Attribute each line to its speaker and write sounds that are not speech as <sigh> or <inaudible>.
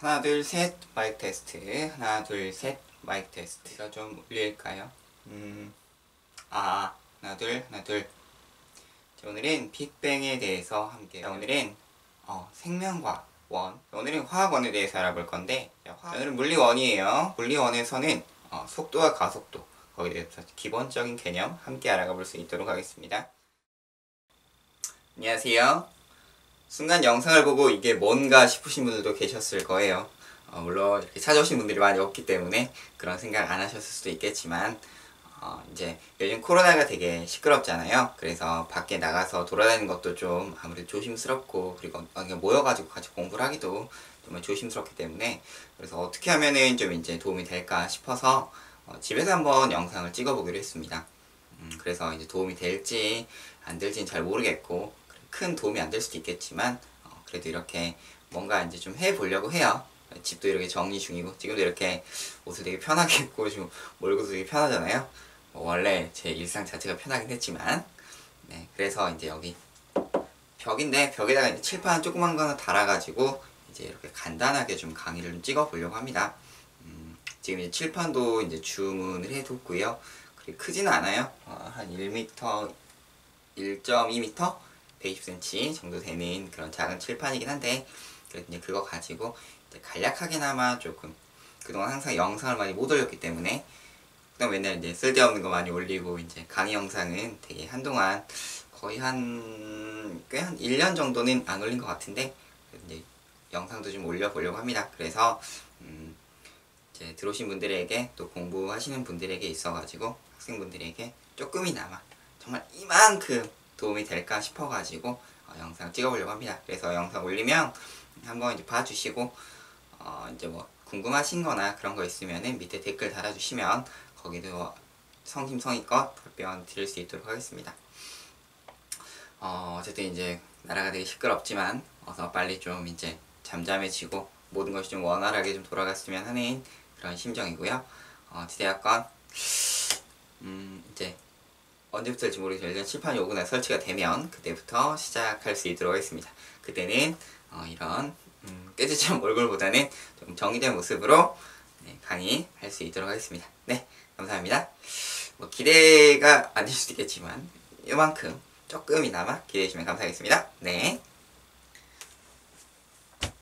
Speaker 1: 하나 둘 셋 마이크 테스트. 하나 둘 셋 마이크 테스트가 좀 울릴까요? 음아 하나 둘 하나 둘. 자, 오늘은 빅뱅에 대해서 함께 자, 오늘은 어, 생명과학 원. 오늘은 화학원에 대해서 알아볼 건데 자, 화- 오늘은 물리원이에요. 물리원에서는 어, 속도와 가속도 거기에 대해서 기본적인 개념 함께 알아가 볼 수 있도록 하겠습니다. 안녕하세요 순간 영상을 보고 이게 뭔가 싶으신 분들도 계셨을 거예요. 어, 물론 이렇게 찾아오신 분들이 많이 없기 때문에 그런 생각 안 하셨을 수도 있겠지만 어, 이제 요즘 코로나가 되게 시끄럽잖아요. 그래서 밖에 나가서 돌아다니는 것도 좀 아무래도 조심스럽고 그리고 모여가지고 같이 공부를 하기도 정말 조심스럽기 때문에 그래서 어떻게 하면은 좀 이제 도움이 될까 싶어서 어, 집에서 한번 영상을 찍어보기로 했습니다. 음, 그래서 이제 도움이 될지 안 될지는 잘 모르겠고 큰 도움이 안 될 수도 있겠지만 어, 그래도 이렇게 뭔가 이제 좀 해보려고 해요. 집도 이렇게 정리 중이고 지금도 이렇게 옷을 되게 편하게 <laughs> 입고 지금 몰고도 되게 편하잖아요. 뭐 원래 제 일상 자체가 편하긴 했지만 네 그래서 이제 여기 벽인데 벽에다가 이제 칠판 조그만 거 하나 달아가지고 이제 이렇게 간단하게 좀 강의를 좀 찍어보려고 합니다. 음, 지금 이제 칠판도 이제 주문을 해뒀고요. 그리 크지는 않아요. 어, 한 1m, 1.2m, 120cm 정도 되는 그런 작은 칠판이긴 한데 그래도 이제 그거 가지고 이제 간략하게나마 조금 그동안 항상 영상을 많이 못 올렸기 때문에 그다음 맨날 이제 쓸데없는 거 많이 올리고 이제 강의 영상은 되게 한동안 거의 한꽤한 1년 정도는 안 올린 것 같은데 이제 영상도 좀 올려보려고 합니다. 그래서 음 이제 들어오신 분들에게 또 공부하시는 분들에게 있어가지고 학생분들에게 조금이나마 정말 이만큼 도움이 될까 싶어가지고 어, 영상 찍어보려고 합니다. 그래서 영상 올리면 한번 이제 봐주시고 어, 이제 뭐 궁금하신 거나 그런 거 있으면은 밑에 댓글 달아주시면 거기도 성심성의껏 답변 드릴 수 있도록 하겠습니다. 어, 어쨌든 이제 나라가 되게 시끄럽지만 어서 빨리 좀 이제 잠잠해지고 모든 것이 좀 원활하게 좀 돌아갔으면 하는 그런 심정이고요. 어, 어찌되었건 음, 이제 언제부터일지 모르겠지만 일단 칠판이 오거나 설치가 되면 그때부터 시작할 수 있도록 하겠습니다. 그때는 어, 이런 음, 꾀지처럼 <laughs> 얼굴보다는 좀 정의된 모습으로 네, 강의할 수 있도록 하겠습니다. 네, 감사합니다. 뭐 기대가 안 될 수도 있겠지만 이만큼 조금이나마 기대해 주시면 감사하겠습니다. 네.